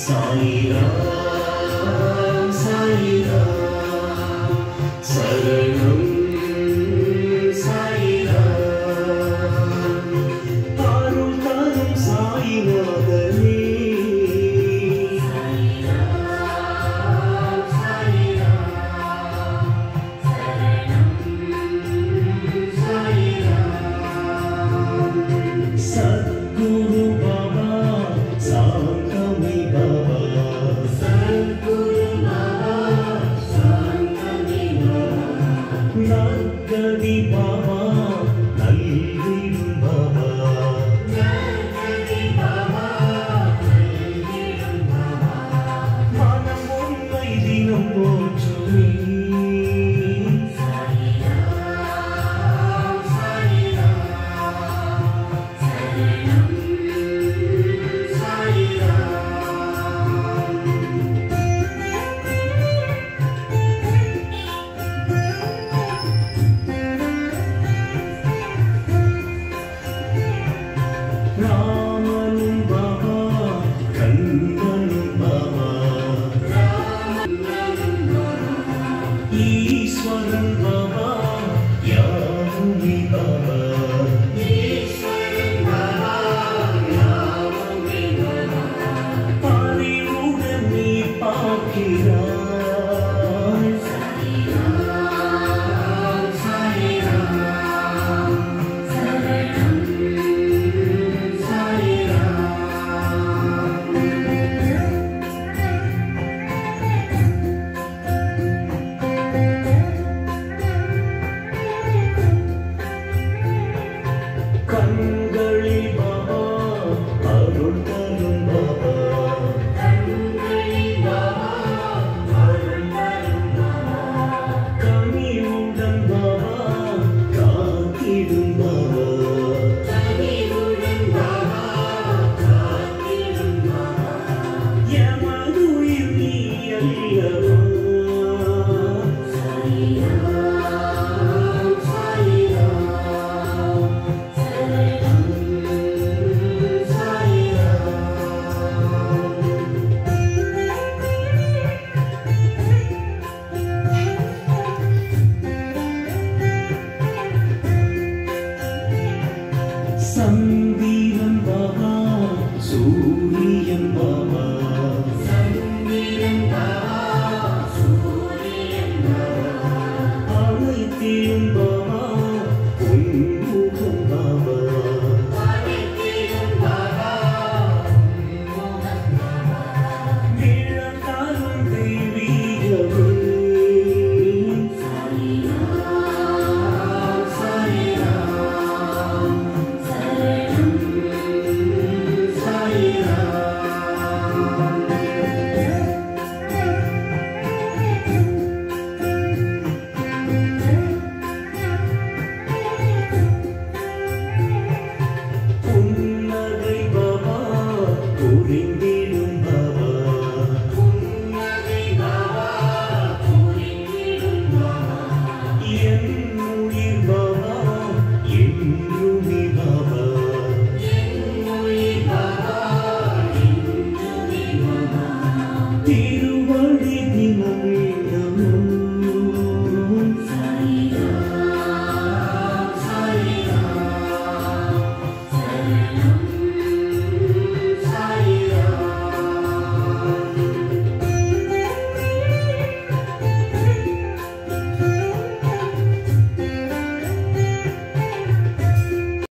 Sai Ram, Sai Ram, Saranam.